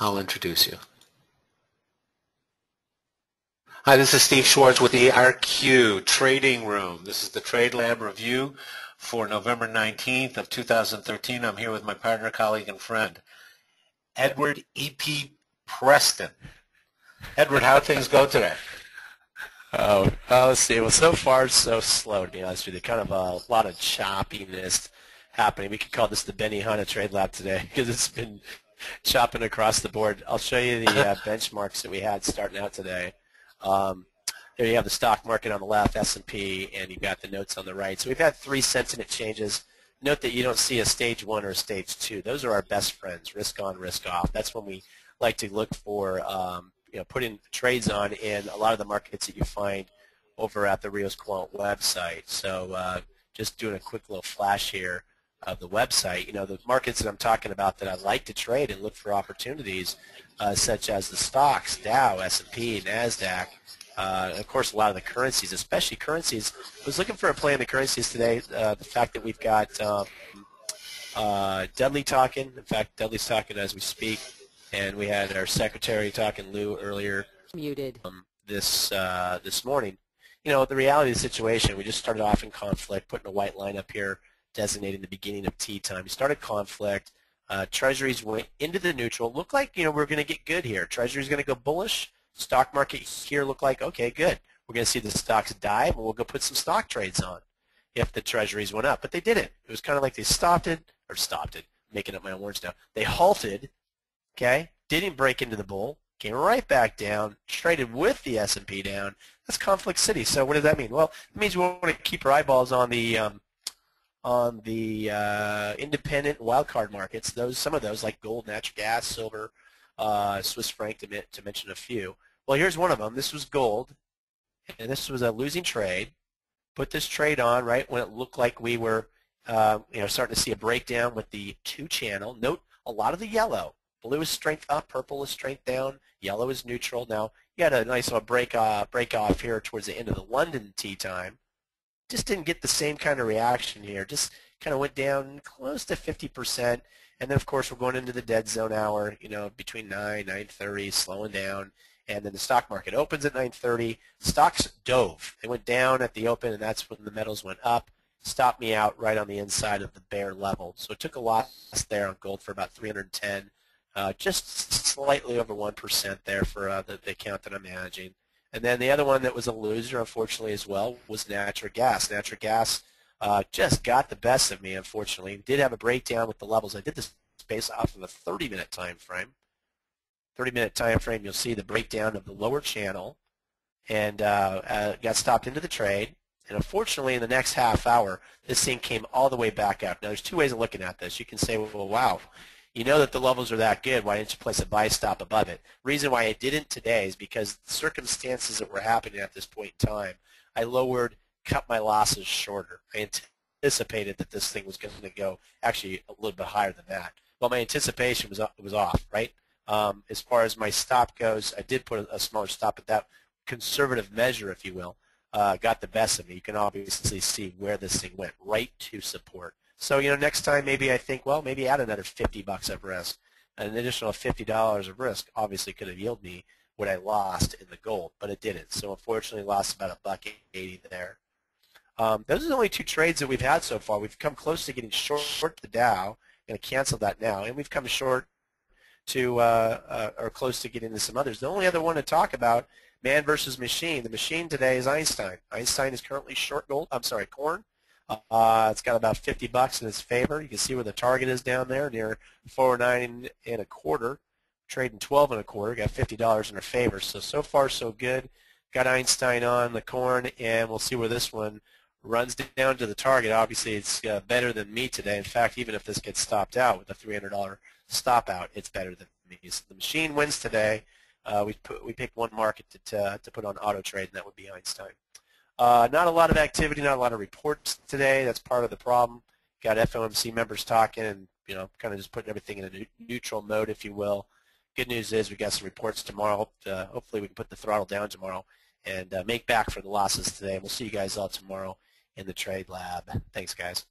I'll introduce you. Hi, this is Steve Schwartz with the RQ Trading Room. This is the Trade Lab review for November 19th of 2013. I'm here with my partner, colleague, and friend, Edward E.P. Preston. Edward, how things go today? Oh, let's see. Well, so far, so slow, to be honest with you. Kind of a lot of choppiness happening. We could call this the Benihana Trade Lab today because it's been chopping across the board. I'll show you the uh, benchmarks that we had starting out today. Um, there you have the stock market on the left, S&P, and you've got the notes on the right. So we've had three sentiment changes. Note that you don't see a stage one or a stage two. Those are our best friends, risk on, risk off. That's when we like to look for, um, you know, putting trades on in a lot of the markets that you find over at the Rios Quant website. So uh, just doing a quick little flash here of the website, you know, the markets that I'm talking about that I like to trade and look for opportunities, uh, such as the stocks, Dow, S&P, NASDAQ, uh, of course, a lot of the currencies, especially currencies. I was looking for a play in the currencies today. Uh, the fact that we've got um, uh, Dudley talking. In fact, Dudley's talking as we speak, and we had our secretary talking, Lew, earlier. Muted. Um, this uh, this morning. You know, the reality of the situation. We just started off in conflict, putting a white line up here designating the beginning of tea time. You start a conflict. Uh, treasuries went into the neutral. Looked like you know we're going to get good here. Treasury's going to go bullish. Stock market here looked like okay, good. We're going to see the stocks dive, and we'll go put some stock trades on if the treasuries went up. But they didn't. It was kind of like they stopped it or stopped it. making up my own words now. They halted. Okay, didn't break into the bull. Came right back down. Traded with the S&P down. That's conflict city. So what does that mean? Well, it means we want to keep our eyeballs on the um, on the uh, independent wildcard markets. Those some of those like gold, natural gas, silver, uh, Swiss franc to, to mention a few. Well, here's one of them. This was gold, and this was a losing trade. Put this trade on right when it looked like we were, uh, you know, starting to see a breakdown with the two channel. Note a lot of the yellow. Blue is strength up, purple is strength down, yellow is neutral. Now you had a nice little break uh, break off here towards the end of the London tea time just didn't get the same kind of reaction here. Just kind of went down close to 50%. And then, of course, we're going into the dead zone hour, you know, between 9, 9.30, slowing down. And then the stock market opens at 9.30. Stocks dove. They went down at the open, and that's when the metals went up. Stopped me out right on the inside of the bear level. So it took a loss there on gold for about 310. Uh, just slightly over 1% there for uh, the, the account that I'm managing. And then the other one that was a loser, unfortunately, as well, was natural gas. Natural gas uh, just got the best of me, unfortunately. Did have a breakdown with the levels. I did this based off of a 30-minute time frame. 30-minute time frame, you'll see the breakdown of the lower channel, and uh, uh, got stopped into the trade. And unfortunately, in the next half hour, this thing came all the way back up. Now, there's two ways of looking at this. You can say, well, wow, you know that the levels are that good. Why didn't you place a buy stop above it? Reason why I didn't today is because the circumstances that were happening at this point in time, I lowered, cut my losses shorter. I anticipated that this thing was going to go actually a little bit higher than that. Well, my anticipation was was off, right? Um, as far as my stop goes, I did put a, a smaller stop, but that conservative measure, if you will, uh, got the best of me. You can obviously see where this thing went, right to support. So, you know, next time maybe I think, well, maybe add another 50 bucks of risk. An additional $50 of risk obviously could have yielded me what I lost in the gold, but it didn't. So unfortunately lost about a buck 80 there. Um, those are the only two trades that we've had so far. We've come close to getting short the Dow. I'm going to cancel that now. And we've come short to, uh, uh, or close to getting into some others. The only other one to talk about, man versus machine. The machine today is Einstein. Einstein is currently short gold, I'm sorry, corn. Uh, it's got about 50 bucks in its favor. You can see where the target is down there near 409 and a quarter. Trading 12 and a quarter. Got $50 in our favor. So, so far so good. Got Einstein on the corn, and we'll see where this one runs down to the target. Obviously, it's uh, better than me today. In fact, even if this gets stopped out with a $300 stop out, it's better than me. So the machine wins today. Uh, we put, we picked one market to, to, to put on auto trade, and that would be Einstein. Uh, not a lot of activity, not a lot of reports today. That's part of the problem. Got FOMC members talking and you know kind of just putting everything in a neutral mode, if you will. Good news is we got some reports tomorrow. Uh, hopefully we can put the throttle down tomorrow and uh, make back for the losses today. We'll see you guys all tomorrow in the trade lab. Thanks, guys.